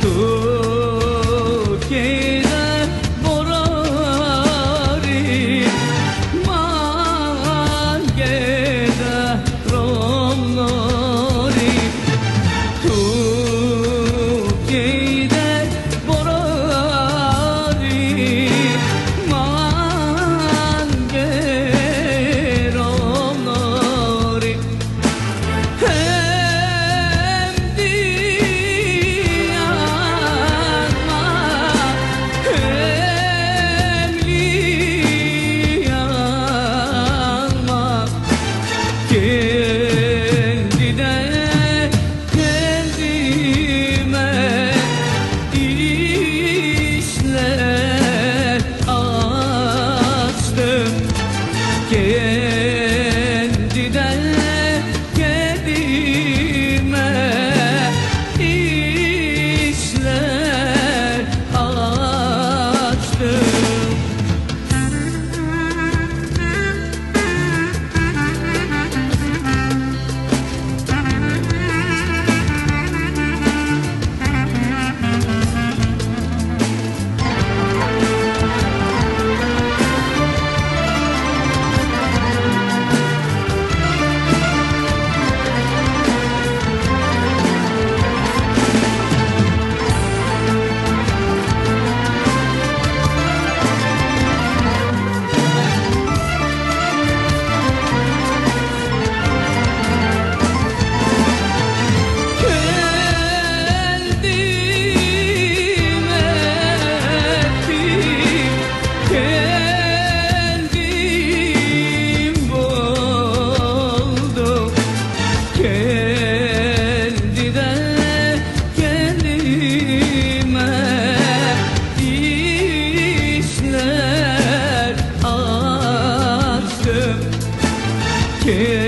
哥。care.